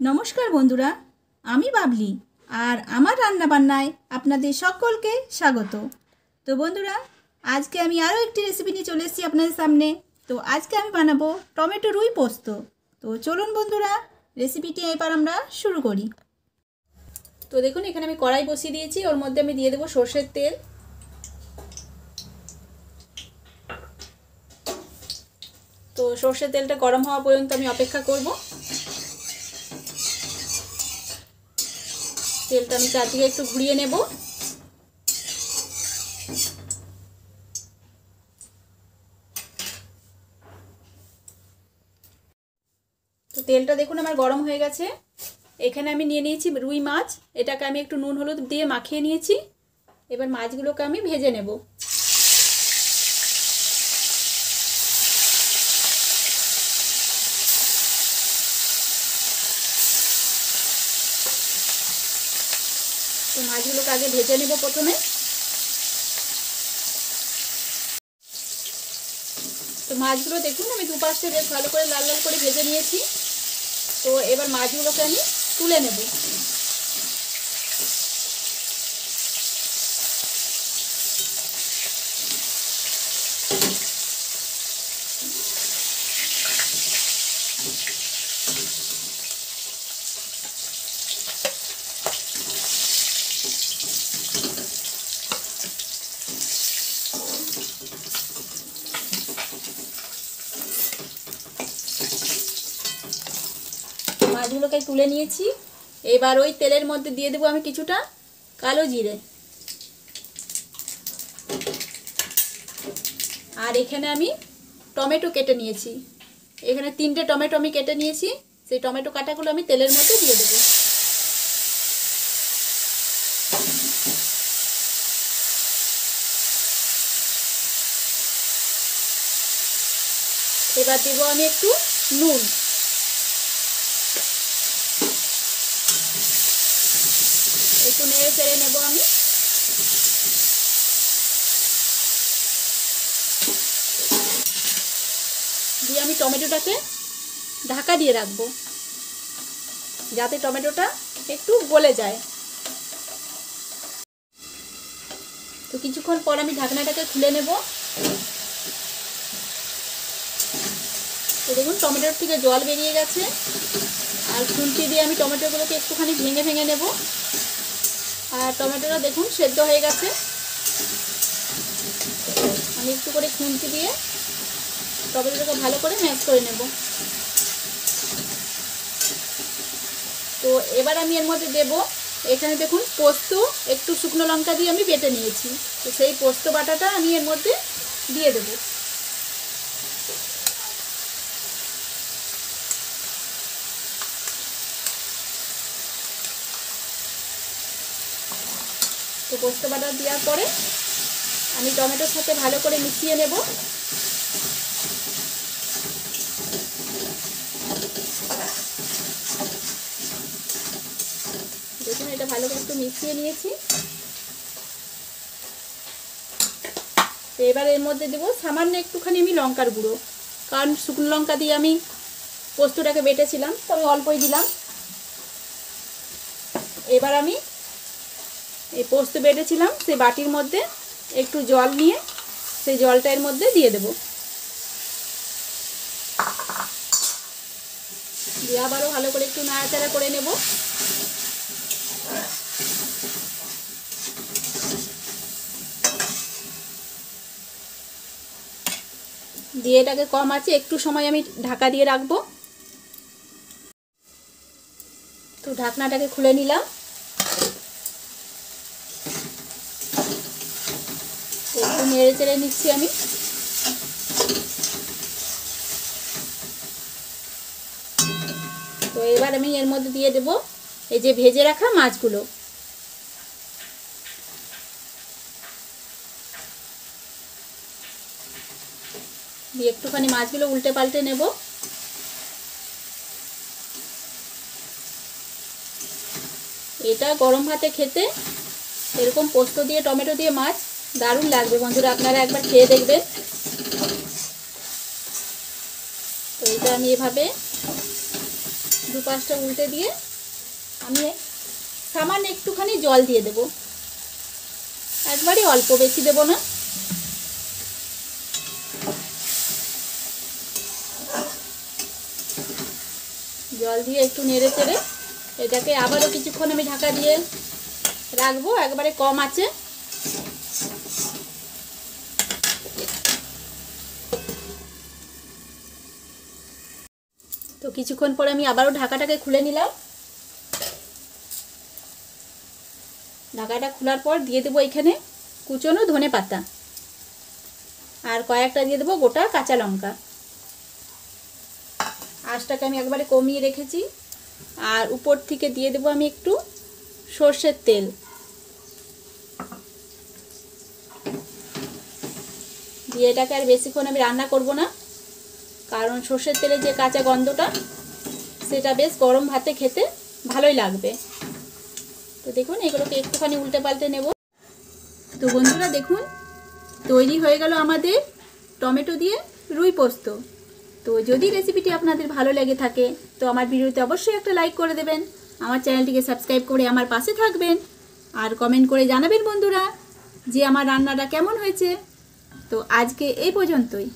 নমস্কার বন্ধুরা, আমি বাবলি আর আমার রান্নাবান্নায় আপনাদের সকলকে স্বাগত। তো বন্ধুরা, আজকে আমি আরও একটি রেসিপি নিয়ে চলে এসেছি আপনাদের সামনে। তো আজকে আমি বানাবো টমেটো রুই পোস্ত। তো চলুন বন্ধুরা রেসিপিটি এবার আমরা শুরু করি। তো দেখুন, এখানে আমি কড়াই বসিয়ে দিয়েছি। ওর মধ্যে আমি দিয়ে দেবো সর্ষের তেল। তো সর্ষের তেলটা গরম হওয়া পর্যন্ত আমি অপেক্ষা করব। তেলটা আমি চারদিকে একটু ঘুরিয়ে নেব। তো তেলটা দেখুন আমার গরম হয়ে গেছে। এখানে আমি নিয়ে নিয়েছি রুই মাছ। এটাকে আমি একটু নুন, হলুদ দিয়ে মাখিয়ে নিয়েছি। এবার মাছগুলোকে আমি ভেজে নেব। তো মাছগুলোকে আগে ভেজে নেব প্রথমে। তো মাছগুলো দেখুন, আমি দুপাশে বেশ ভালো করে লাল লাল করে ভেজে নিয়েছি। তো এবার মাছগুলোকে আমি তুলে নেব। মাছগুলোকে তুলে নিয়েছি। এবার ওই তেলের মধ্যে দিয়ে দেবো আমি কিছুটা কালো জিরে। আর এখানে আমি টমেটো কেটে নিয়েছি। এখানে তিনটে টমেটো আমি কেটে নিয়েছি। সেই টমেটো কাটাগুলো আমি তেলের মধ্যে দিয়ে দেবো। এবার দেবো আমি একটু নুন। একটু নেড়ে চেড়ে নেব আমি। দিয়ে আমি টমেটোটাকে ঢাকা দিয়ে রাখব, যাতে টমেটোটা একটু গলে যায়। তো কিছুক্ষণ পর আমি ঢাকনাটাকে খুলে নেব। তো দেখুন, টমেটোর থেকে জল বেরিয়ে গেছে। আর খুন্তি দিয়ে আমি টমেটোগুলোকে একটুখানি ভেঙে ভেঙে নেব। আর টমেটোটা দেখুন, সেদ্ধ হয়ে গেছে। আমি একটু করে খুন্তি দিয়ে টমেটোটাকে ভালো করে ম্যাশ করে নেব। তো এবার আমি এর মধ্যে দেব, এখানে দেখুন পোস্ত, একটু শুকনো লঙ্কা দিয়ে আমি বেটে নিয়েছি। তো সেই পোস্ত বাটাটা আমি এর মধ্যে দিয়ে দেবো। তো পোস্ত বাটা দেওয়ার পরে আমি টমেটোর সাথে ভালো করে মিশিয়ে নেব। দেখুন, এটা ভালো করে একটু মিশিয়ে নিয়েছি। তো এবার এর মধ্যে দেবো সামান্য একটুখানি আমি লঙ্কার গুঁড়ো। কারণ শুকনো লঙ্কা দিয়ে আমি পোস্তটাকে বেটেছিলাম, তো আমি অল্পই দিলাম। এবার আমি পোস্ত বেটেছিলাম সেই বাটির মধ্যে একটু জল নিয়ে সেই জলটা এর মধ্যে দিয়ে দেব। দিয়ে আবারও ভালো করে একটু নাড়াচাড়া করে নেব। দিয়ে এটাকে কম আছে, একটু সময় আমি ঢাকা দিয়ে রাখব। তো ঢাকনাটাকে খুলে নিলাম একটু নেড়ে চেড়ে নিচ্ছি আমি। তো এবার আমি এর মধ্যে দিয়ে দেব এই যে ভেজে রাখা মাছগুলো। দিয়ে একটুখানি মাছগুলো উল্টে পাল্টে নেব। এটা গরম ভাতে খেতে এরকম পোস্ত দিয়ে, টমেটো দিয়ে মাছ দারুণ লাগবে বন্ধুরা, আপনারা একবার খেয়ে দেখবেন। তো এটা আমি এভাবে দু পাঁচটা উল্টে দিয়ে আমি সামান্য একটুখানি জল দিয়ে দেব। একবারই অল্প, বেশি দেব না। জল দিয়ে একটু নেড়ে চেড়ে এটাকে আবারও কিছুক্ষণ আমি ঢাকা দিয়ে রাখব, একবারে কম আছে। তো কিছুক্ষণ পরে আমি আবারও ঢাকাটাকে খুলে নিলাম। ঢাকাটা খোলার পর দিয়ে দেবো এখানে কুচনো ধনে পাতা। আর কয়েকটা দিয়ে দেবো গোটা কাঁচা লঙ্কা। আঁচটাকে আমি একবারে কমিয়ে রেখেছি। আর উপর থেকে দিয়ে দেবো আমি একটু সর্ষের তেল। দিয়ে এটাকে আর বেশিক্ষণ আমি রান্না করব না। কারণ সর্ষের তেলের যে কাঁচা গন্ধটা, সেটা বেশ গরম ভাতে খেতে ভালোই লাগবে। তো দেখুন, এগুলোকে একটুখানি উল্টে পাল্টে নেব। তো বন্ধুরা দেখুন, তৈরি হয়ে গেল আমাদের টমেটো দিয়ে রুই পোস্ত। তো যদি রেসিপিটি আপনাদের ভালো লেগে থাকে, তো আমার ভিডিওতে অবশ্যই একটা লাইক করে দেবেন। আমার চ্যানেলটিকে সাবস্ক্রাইব করে আমার পাশে থাকবেন। আর কমেন্ট করে জানাবেন বন্ধুরা যে আমার রান্নাটা কেমন হয়েছে। তো আজকে এই পর্যন্তই।